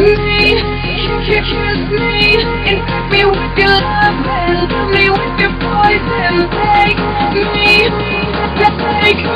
me, you can kiss me, Infect me with your love, and love me with your poison. Take me, take